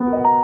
you.